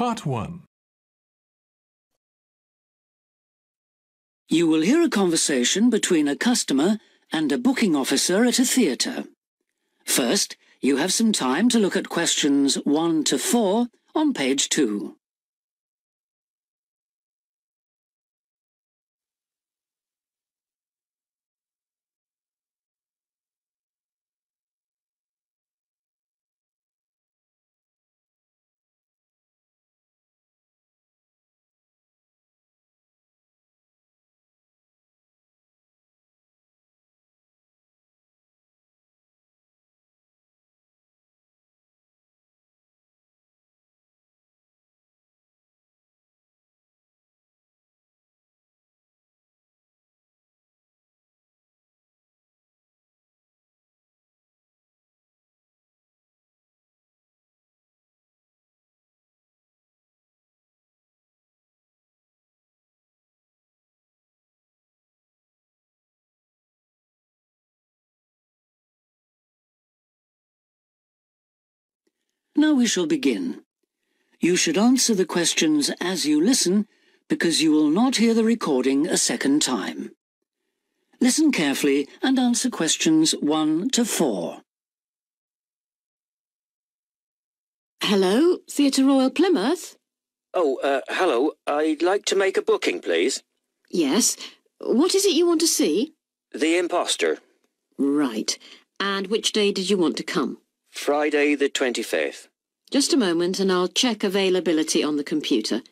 Part 1 You will hear a conversation between a customer and a booking officer at a theatre. First, you have some time to look at questions 1 to 4 on page 2. Now we shall begin. You should answer the questions as you listen, because you will not hear the recording a second time. Listen carefully and answer questions 1 to 4. Hello, Theatre Royal Plymouth? Oh, uh, hello. I'd like to make a booking, please. Yes. What is it you want to see? The Imposter. Right. And which day did you want to come? Friday the 25th. Just a moment and I'll check availability on the computer.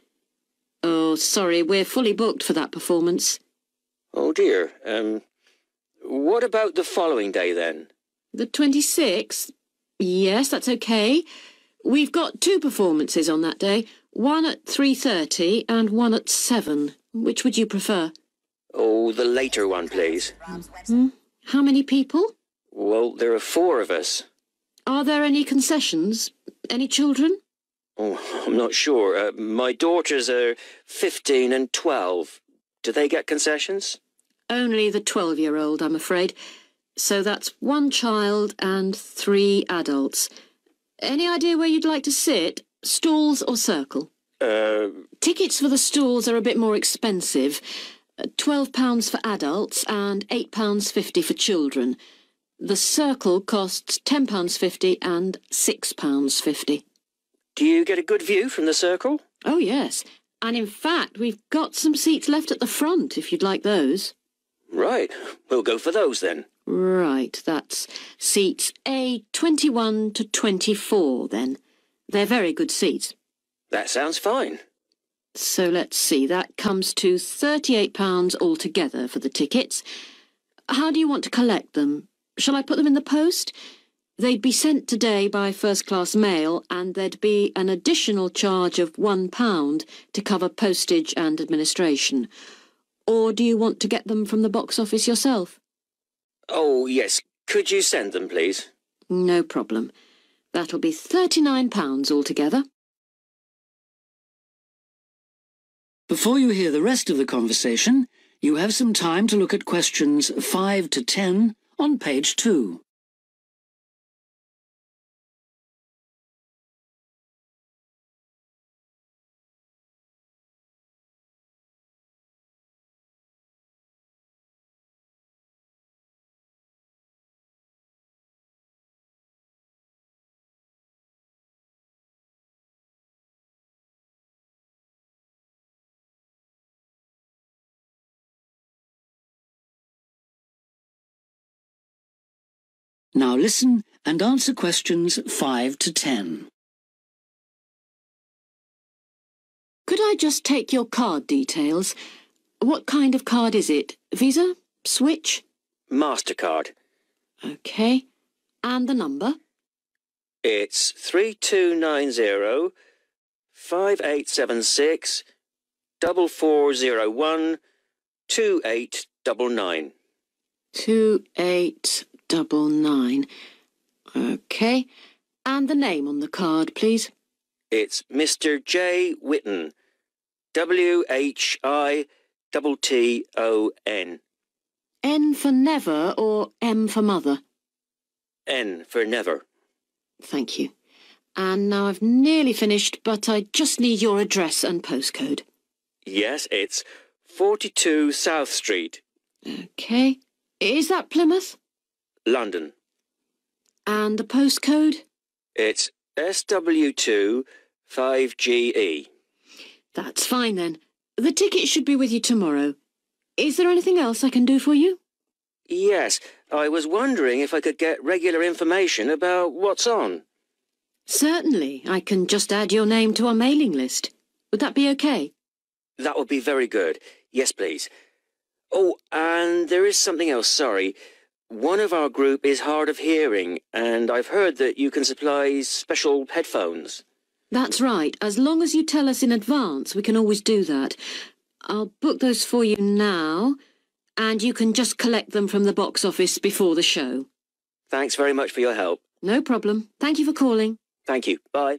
Oh, sorry, we're fully booked for that performance. Oh dear. Um, what about the following day then? The 26th? Yes, that's okay. We've got two performances on that day, one at 3.30 and one at 7. Which would you prefer? Oh, the later one, please. Hmm? How many people? Well, there are four of us. Are there any concessions? Any children? Oh, I'm not sure. Uh, my daughters are 15 and 12. Do they get concessions? Only the 12-year-old, I'm afraid. So that's one child and three adults. Any idea where you'd like to sit? Stalls or circle? Uh, Tickets for the stalls are a bit more expensive. Uh, £12 for adults and £8.50 for children. The circle costs £10.50 and £6.50. do you get a good view from the circle? Oh, yes. And in fact, we've got some seats left at the front, if you'd like those. Right. We'll go for those then. Right, that's seats A21 to 24 then. They're very good seats. That sounds fine. So let's see, that comes to £38 altogether for the tickets. How do you want to collect them? Shall I put them in the post? They'd be sent today by first-class mail and there'd be an additional charge of £1 to cover postage and administration. Or do you want to get them from the box office yourself? Oh, yes. Could you send them, please? No problem. That'll be £39 altogether. Before you hear the rest of the conversation, you have some time to look at questions 5 to 10 on page 2. Now listen and answer questions 5 to 10. Could I just take your card details? What kind of card is it? Visa? Switch? MasterCard. OK. And the number? It's 3290 5876 4401 2899. Two eight double nine. OK. And the name on the card, please. It's Mr. J. Whitton. W H I T T O N. N for never or M for mother? N for never. Thank you. And now I've nearly finished, but I just need your address and postcode. Yes, it's 42 South Street, Okay. Is that Plymouth? London. And the postcode? It's SW2 5GE. That's fine then. The ticket should be with you tomorrow. Is there anything else I can do for you? Yes, I was wondering if I could get regular information about what's on. Certainly. I can just add your name to our mailing list. Would that be okay? That would be very good. Yes, please. Oh, and there is something else, sorry. One of our group is hard of hearing, and I've heard that you can supply special headphones. That's right. As long as you tell us in advance, we can always do that. I'll book those for you now, and you can just collect them from the box office before the show. Thanks very much for your help. No problem. Thank you for calling. Thank you. Bye.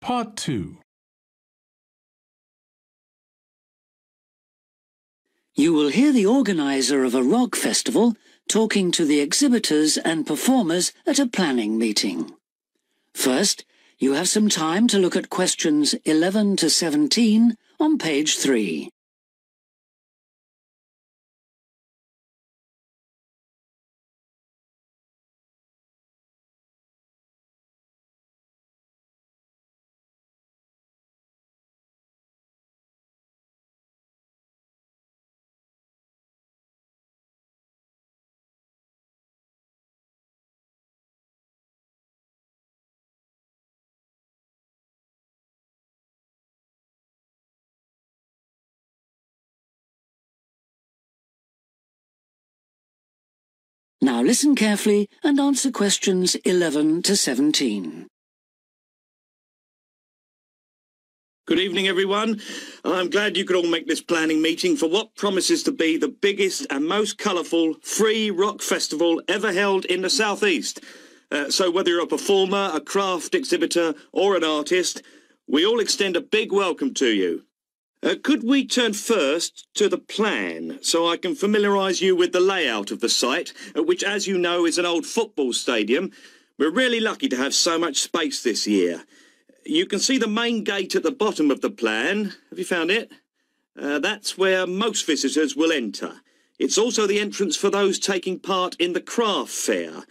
Part 2 You will hear the organizer of a rock festival talking to the exhibitors and performers at a planning meeting. First, you have some time to look at questions 11 to 17 on page 3. Now listen carefully and answer questions 11 to 17. Good evening, everyone. I'm glad you could all make this planning meeting for what promises to be the biggest and most colourful free rock festival ever held in the Southeast. Uh, so whether you're a performer, a craft exhibitor or an artist, we all extend a big welcome to you. Uh, could we turn first to the plan so I can familiarise you with the layout of the site, uh, which as you know is an old football stadium. We're really lucky to have so much space this year. You can see the main gate at the bottom of the plan. Have you found it? Uh, that's where most visitors will enter. It's also the entrance for those taking part in the craft fair.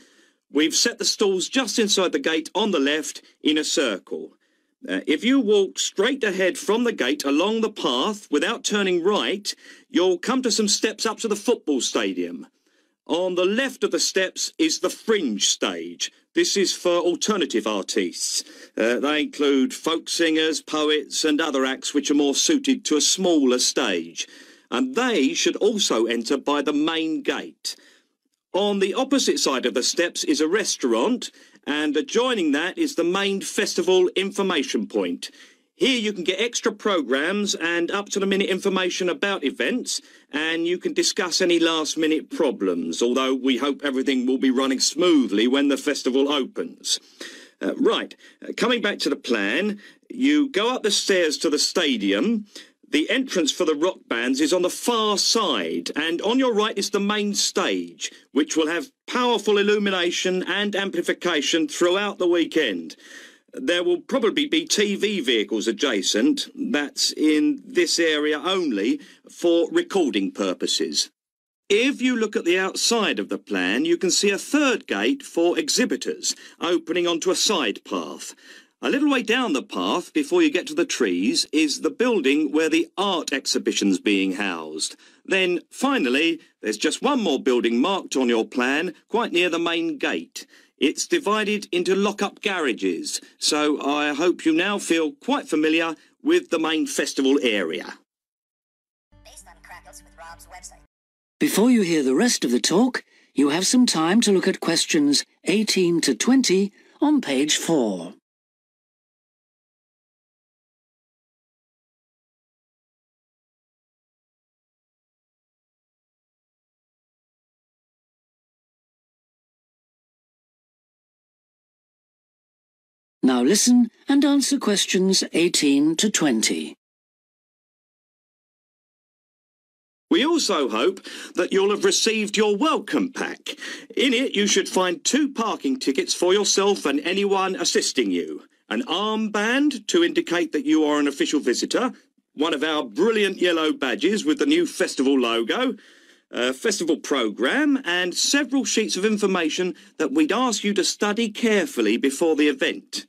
We've set the stalls just inside the gate on the left in a circle. Uh, if you walk straight ahead from the gate along the path without turning right, you'll come to some steps up to the football stadium. On the left of the steps is the fringe stage. This is for alternative artists. Uh, they include folk singers, poets and other acts which are more suited to a smaller stage. And they should also enter by the main gate. On the opposite side of the steps is a restaurant and adjoining that is the main festival information point. Here you can get extra programs and up to the minute information about events and you can discuss any last minute problems, although we hope everything will be running smoothly when the festival opens. Uh, right, uh, coming back to the plan, you go up the stairs to the stadium. The entrance for the rock bands is on the far side, and on your right is the main stage, which will have powerful illumination and amplification throughout the weekend. There will probably be TV vehicles adjacent, that's in this area only, for recording purposes. If you look at the outside of the plan, you can see a third gate for exhibitors, opening onto a side path. A little way down the path, before you get to the trees, is the building where the art exhibition's being housed. Then, finally, there's just one more building marked on your plan, quite near the main gate. It's divided into lock-up garages, so I hope you now feel quite familiar with the main festival area. Based on Crackles with Rob's website. Before you hear the rest of the talk, you have some time to look at questions 18 to 20 on page 4. Now listen and answer questions 18 to 20. We also hope that you'll have received your welcome pack. In it, you should find two parking tickets for yourself and anyone assisting you, an armband to indicate that you are an official visitor, one of our brilliant yellow badges with the new festival logo, a festival programme, and several sheets of information that we'd ask you to study carefully before the event.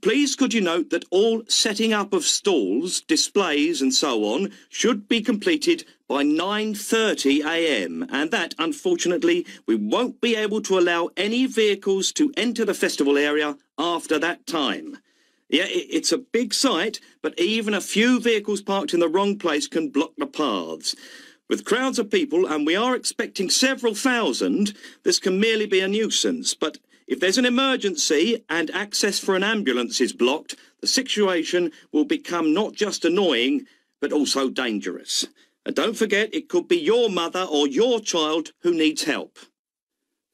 Please could you note that all setting up of stalls, displays and so on should be completed by 9.30am and that, unfortunately, we won't be able to allow any vehicles to enter the festival area after that time. Yeah, it's a big site, but even a few vehicles parked in the wrong place can block the paths. With crowds of people, and we are expecting several thousand, this can merely be a nuisance, but if there's an emergency and access for an ambulance is blocked, the situation will become not just annoying, but also dangerous. And don't forget, it could be your mother or your child who needs help.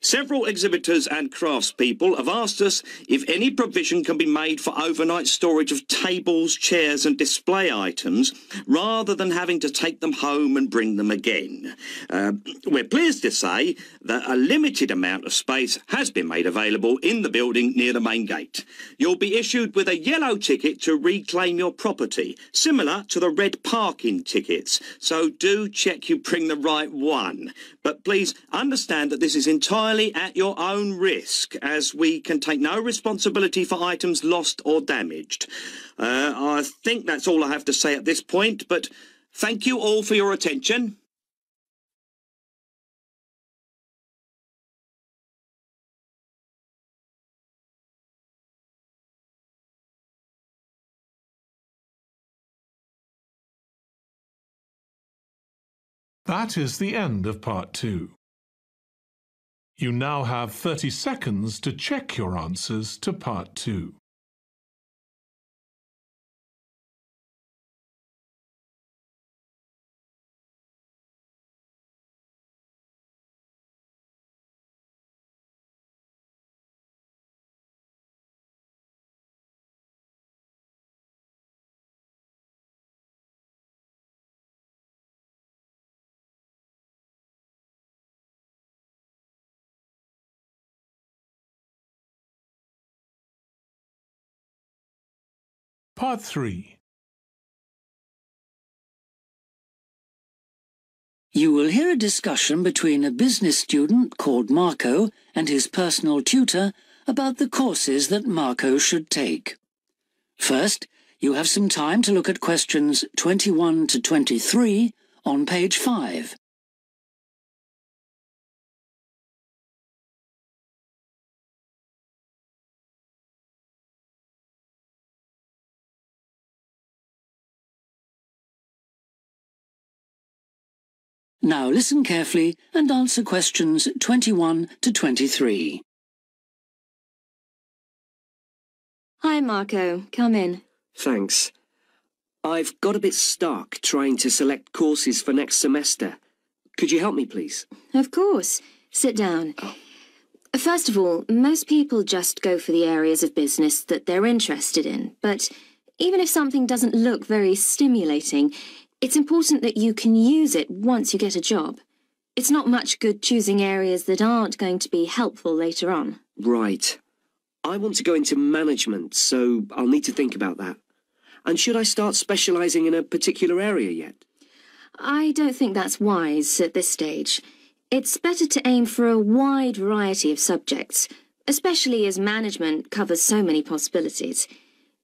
Several exhibitors and craftspeople have asked us if any provision can be made for overnight storage of tables, chairs and display items rather than having to take them home and bring them again. Uh, we're pleased to say that a limited amount of space has been made available in the building near the main gate. You'll be issued with a yellow ticket to reclaim your property, similar to the red parking tickets, so do check you bring the right one. But please understand that this is entirely at your own risk, as we can take no responsibility for items lost or damaged. Uh, I think that's all I have to say at this point, but thank you all for your attention. That is the end of part two. You now have 30 seconds to check your answers to part two. Part 3 You will hear a discussion between a business student called Marco and his personal tutor about the courses that Marco should take. First, you have some time to look at questions 21 to 23 on page 5. Now listen carefully and answer questions 21 to 23. Hi, Marco. Come in. Thanks. I've got a bit stuck trying to select courses for next semester. Could you help me, please? Of course. Sit down. First of all, most people just go for the areas of business that they're interested in, but even if something doesn't look very stimulating, it's important that you can use it once you get a job. It's not much good choosing areas that aren't going to be helpful later on. Right. I want to go into management, so I'll need to think about that. And should I start specialising in a particular area yet? I don't think that's wise at this stage. It's better to aim for a wide variety of subjects, especially as management covers so many possibilities.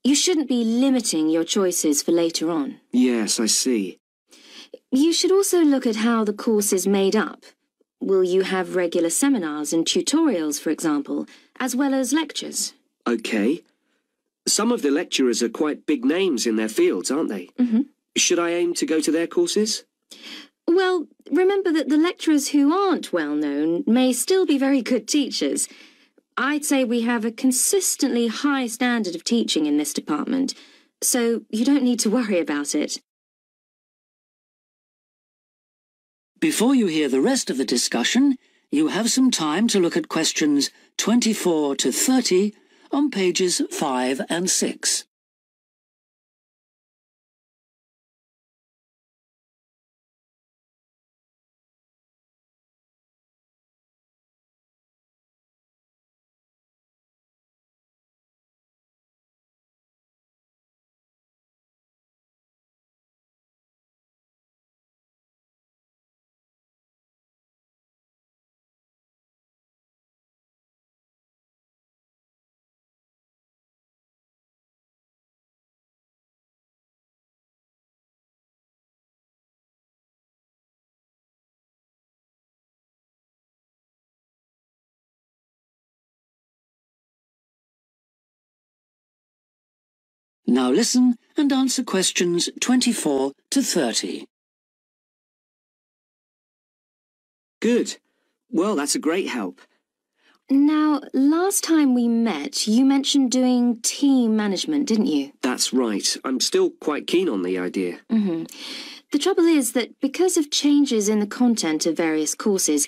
You shouldn't be limiting your choices for later on. Yes, I see. You should also look at how the course is made up. Will you have regular seminars and tutorials, for example, as well as lectures? Okay. Some of the lecturers are quite big names in their fields, aren't they? Mm-hmm. Should I aim to go to their courses? Well, remember that the lecturers who aren't well known may still be very good teachers. I'd say we have a consistently high standard of teaching in this department, so you don't need to worry about it. Before you hear the rest of the discussion, you have some time to look at questions 24 to 30 on pages 5 and 6. Now listen and answer questions 24 to 30. Good. Well, that's a great help. Now, last time we met, you mentioned doing team management, didn't you? That's right. I'm still quite keen on the idea. Mm-hmm. The trouble is that because of changes in the content of various courses,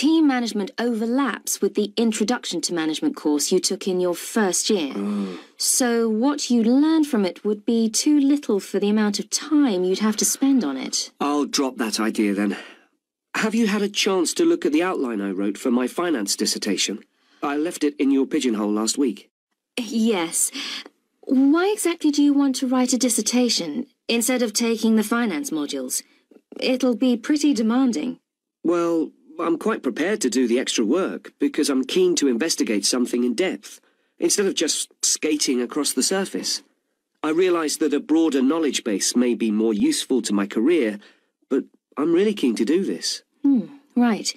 team management overlaps with the Introduction to Management course you took in your first year. Oh. So what you learn from it would be too little for the amount of time you'd have to spend on it. I'll drop that idea then. Have you had a chance to look at the outline I wrote for my finance dissertation? I left it in your pigeonhole last week. Yes. Why exactly do you want to write a dissertation instead of taking the finance modules? It'll be pretty demanding. Well, I'm quite prepared to do the extra work because I'm keen to investigate something in depth, instead of just skating across the surface. I realise that a broader knowledge base may be more useful to my career, but I'm really keen to do this. Hmm, right.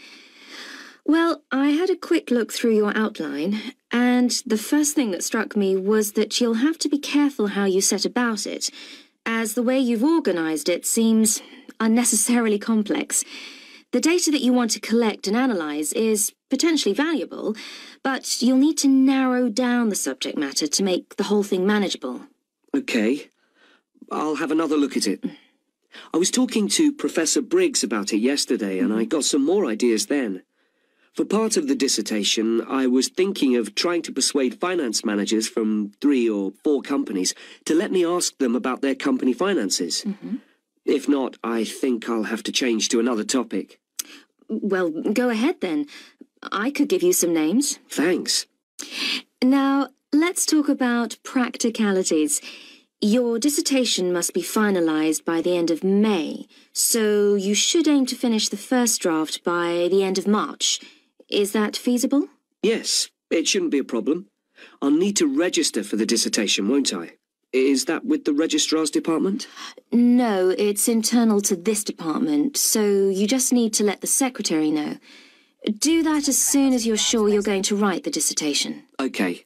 Well, I had a quick look through your outline, and the first thing that struck me was that you'll have to be careful how you set about it, as the way you've organised it seems unnecessarily complex. The data that you want to collect and analyse is potentially valuable, but you'll need to narrow down the subject matter to make the whole thing manageable. Okay. I'll have another look at it. I was talking to Professor Briggs about it yesterday, and I got some more ideas then. For part of the dissertation, I was thinking of trying to persuade finance managers from three or four companies to let me ask them about their company finances. Mm -hmm. If not, I think I'll have to change to another topic. Well, go ahead then. I could give you some names. Thanks. Now, let's talk about practicalities. Your dissertation must be finalised by the end of May, so you should aim to finish the first draft by the end of March. Is that feasible? Yes, it shouldn't be a problem. I'll need to register for the dissertation, won't I? Is that with the Registrar's Department? No, it's internal to this department, so you just need to let the Secretary know. Do that as soon as you're sure you're going to write the dissertation. OK.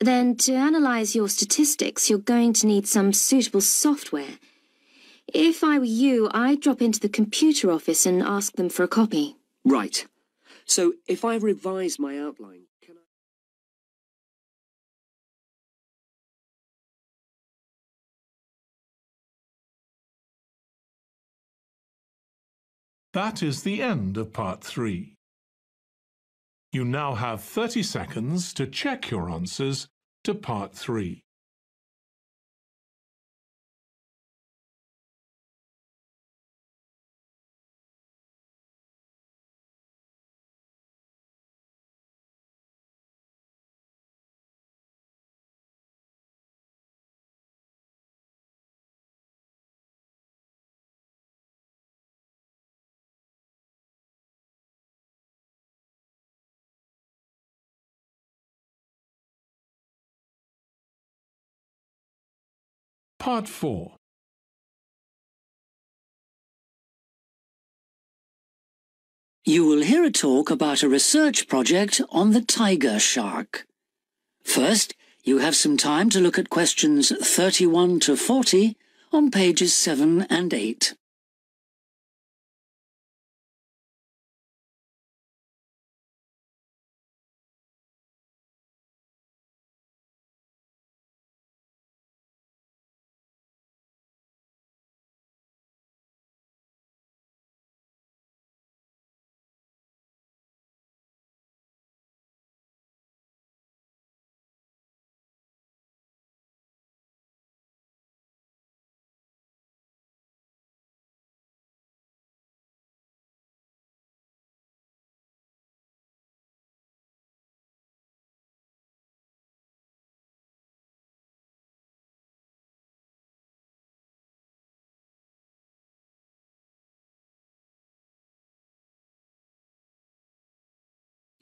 Then, to analyse your statistics, you're going to need some suitable software. If I were you, I'd drop into the computer office and ask them for a copy. Right. So, if I revise my outline, That is the end of part three. You now have 30 seconds to check your answers to Part 3. Part 4 You will hear a talk about a research project on the tiger shark. First, you have some time to look at questions 31 to 40 on pages 7 and 8.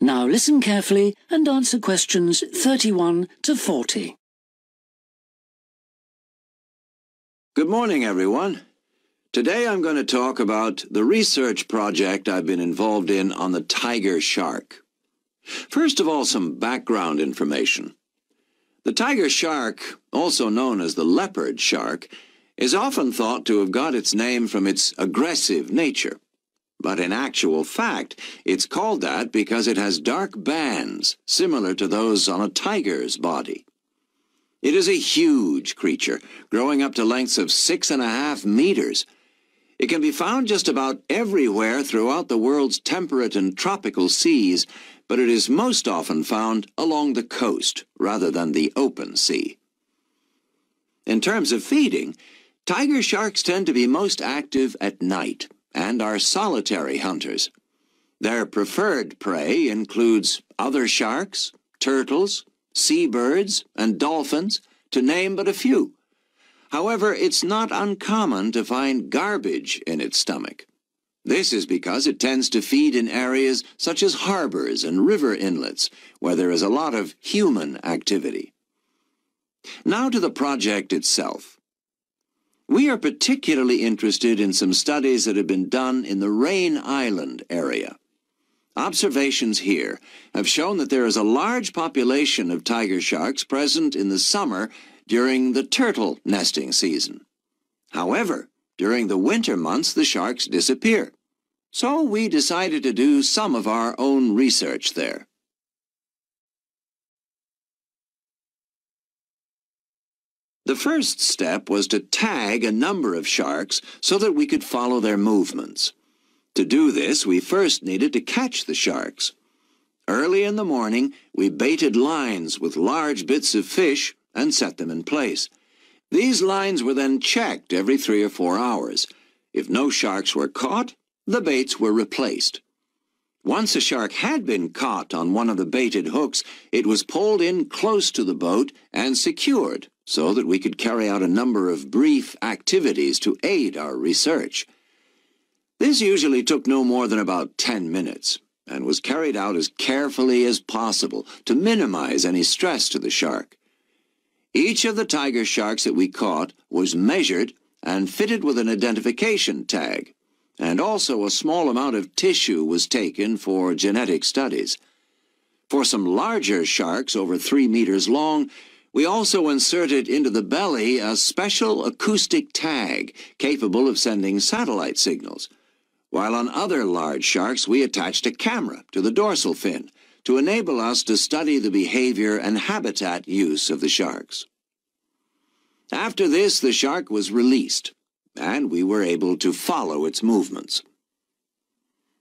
Now listen carefully and answer questions 31 to 40. Good morning, everyone. Today I'm going to talk about the research project I've been involved in on the tiger shark. First of all, some background information. The tiger shark, also known as the leopard shark, is often thought to have got its name from its aggressive nature. But in actual fact, it's called that because it has dark bands, similar to those on a tiger's body. It is a huge creature, growing up to lengths of six and a half meters. It can be found just about everywhere throughout the world's temperate and tropical seas, but it is most often found along the coast rather than the open sea. In terms of feeding, tiger sharks tend to be most active at night and are solitary hunters. Their preferred prey includes other sharks, turtles, seabirds, and dolphins, to name but a few. However, it's not uncommon to find garbage in its stomach. This is because it tends to feed in areas such as harbors and river inlets, where there is a lot of human activity. Now to the project itself. We are particularly interested in some studies that have been done in the Raine Island area. Observations here have shown that there is a large population of tiger sharks present in the summer during the turtle nesting season. However, during the winter months the sharks disappear. So we decided to do some of our own research there. The first step was to tag a number of sharks so that we could follow their movements. To do this, we first needed to catch the sharks. Early in the morning, we baited lines with large bits of fish and set them in place. These lines were then checked every three or four hours. If no sharks were caught, the baits were replaced. Once a shark had been caught on one of the baited hooks, it was pulled in close to the boat and secured so that we could carry out a number of brief activities to aid our research. This usually took no more than about 10 minutes and was carried out as carefully as possible to minimize any stress to the shark. Each of the tiger sharks that we caught was measured and fitted with an identification tag, and also a small amount of tissue was taken for genetic studies. For some larger sharks over three meters long, we also inserted into the belly a special acoustic tag capable of sending satellite signals, while on other large sharks we attached a camera to the dorsal fin to enable us to study the behavior and habitat use of the sharks. After this, the shark was released, and we were able to follow its movements.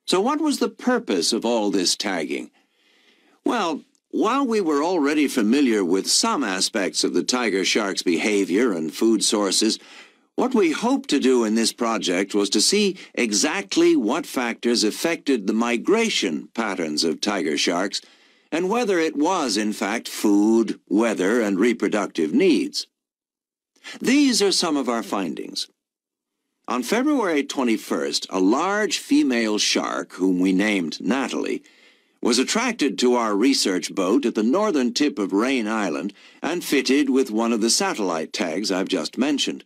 So what was the purpose of all this tagging? Well, while we were already familiar with some aspects of the tiger shark's behavior and food sources, what we hoped to do in this project was to see exactly what factors affected the migration patterns of tiger sharks and whether it was, in fact, food, weather, and reproductive needs. These are some of our findings. On February 21st, a large female shark, whom we named Natalie, was attracted to our research boat at the northern tip of Raine Island and fitted with one of the satellite tags I've just mentioned.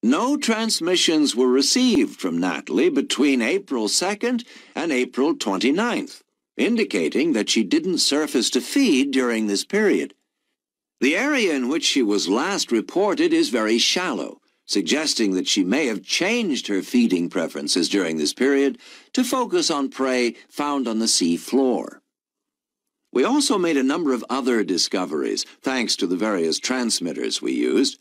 No transmissions were received from Natalie between April 2nd and April 29th, indicating that she didn't surface to feed during this period. The area in which she was last reported is very shallow, suggesting that she may have changed her feeding preferences during this period to focus on prey found on the sea floor. We also made a number of other discoveries, thanks to the various transmitters we used.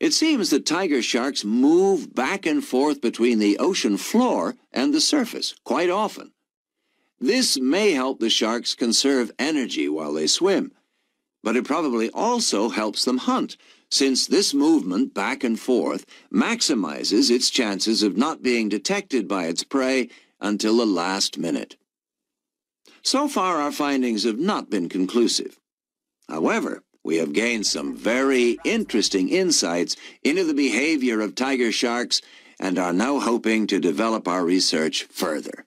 It seems that tiger sharks move back and forth between the ocean floor and the surface quite often. This may help the sharks conserve energy while they swim, but it probably also helps them hunt, since this movement back and forth maximizes its chances of not being detected by its prey until the last minute. So far, our findings have not been conclusive. However, we have gained some very interesting insights into the behavior of tiger sharks and are now hoping to develop our research further.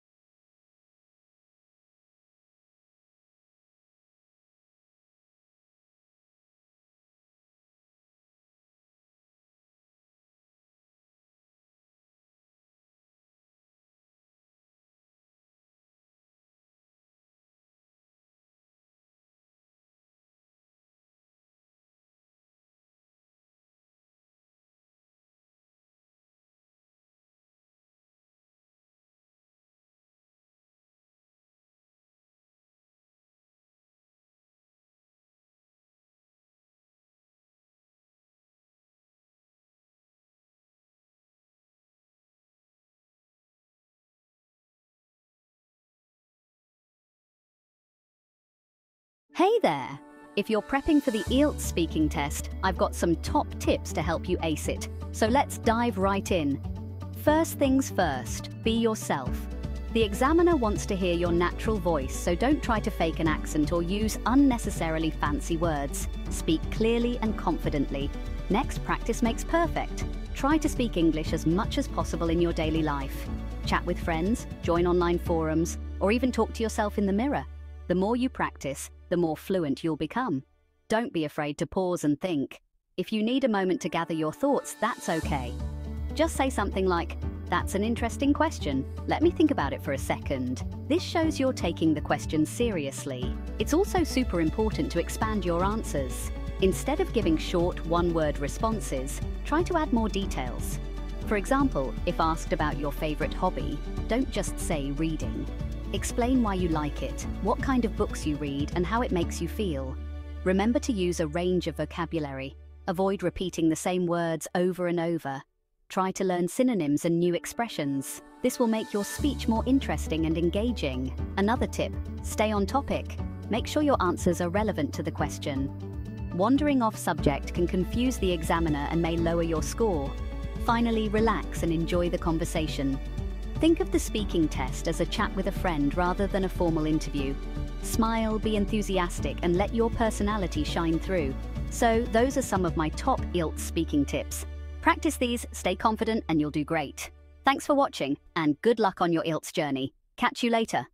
Hey there! If you're prepping for the IELTS speaking test, I've got some top tips to help you ace it. So let's dive right in. First things first, be yourself. The examiner wants to hear your natural voice, so don't try to fake an accent or use unnecessarily fancy words. Speak clearly and confidently. Next, practice makes perfect. Try to speak English as much as possible in your daily life. Chat with friends, join online forums, or even talk to yourself in the mirror. The more you practice, the more fluent you'll become. Don't be afraid to pause and think. If you need a moment to gather your thoughts, that's okay. Just say something like, That's an interesting question. Let me think about it for a second. This shows you're taking the question seriously. It's also super important to expand your answers. Instead of giving short, one word responses, try to add more details. For example, if asked about your favourite hobby, don't just say reading. Explain why you like it, what kind of books you read, and how it makes you feel. Remember to use a range of vocabulary. Avoid repeating the same words over and over. Try to learn synonyms and new expressions. This will make your speech more interesting and engaging. Another tip, stay on topic. Make sure your answers are relevant to the question. Wandering off subject can confuse the examiner and may lower your score. Finally, relax and enjoy the conversation. Think of the speaking test as a chat with a friend rather than a formal interview. Smile, be enthusiastic, and let your personality shine through. So, those are some of my top IELTS speaking tips. Practice these, stay confident, and you'll do great. Thanks for watching, and good luck on your IELTS journey. Catch you later.